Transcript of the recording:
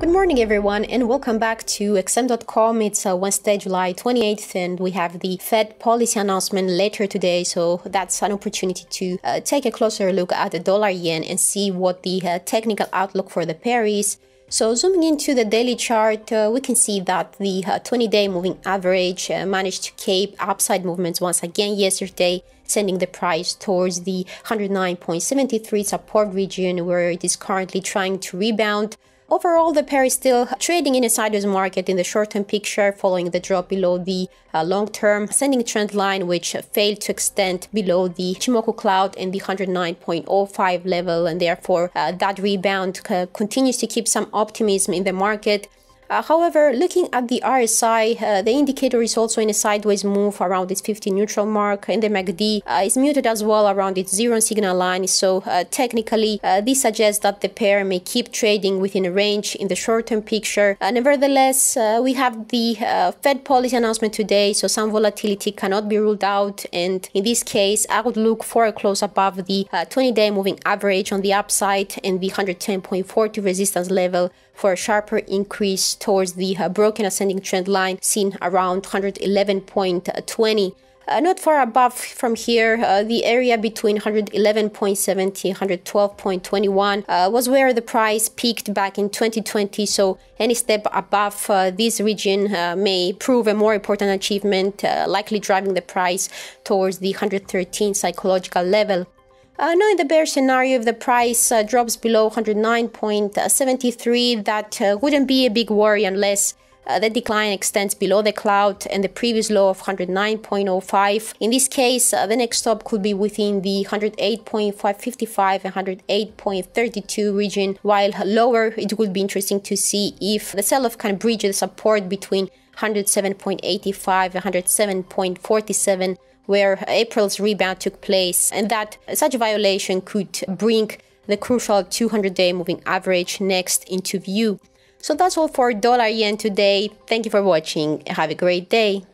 Good morning, everyone, and welcome back to XM.com. It's uh, Wednesday, July 28th, and we have the Fed policy announcement later today. So that's an opportunity to uh, take a closer look at the dollar yen and see what the uh, technical outlook for the pair is. So zooming into the daily chart, uh, we can see that the 20-day uh, moving average uh, managed to keep upside movements once again yesterday, sending the price towards the 109.73 support region where it is currently trying to rebound. Overall, the pair is still trading in a sideways market in the short-term picture following the drop below the uh, long-term ascending trend line, which failed to extend below the Ichimoku cloud and the 109.05 level, and therefore uh, that rebound uh, continues to keep some optimism in the market. Uh, however, looking at the RSI, uh, the indicator is also in a sideways move around its 50 neutral mark, and the MACD uh, is muted as well around its zero signal line. So uh, technically, uh, this suggests that the pair may keep trading within a range in the short-term picture. Uh, nevertheless, we have the Fed policy announcement today, so some volatility cannot be ruled out. And in this case, I would look for a close above the 20-day moving average on the upside and the 110.40 resistance level for a sharper increase towards the uh, broken ascending trend line seen around 111.20. Uh, not far above from here, uh, the area between 111.70 112.21 uh, was where the price peaked back in 2020. So any step above uh, this region uh, may prove a more important achievement, likely driving the price towards the 113 psychological level. Uh, now, in the bear scenario, if the price uh, drops below 109.73, that uh, wouldn't be a big worry unless uh, the decline extends below the cloud and the previous low of 109.05. In this case, uh, the next stop could be within the 108.555 and 108.32 region, while lower, it would be interesting to see if the sell-off can bridge the support between 107.85 and 107.47 where April's rebound took place, and that such violation could bring the crucial 200 day moving average next into view. So that's all for dollar yen today. Thank you for watching. Have a great day.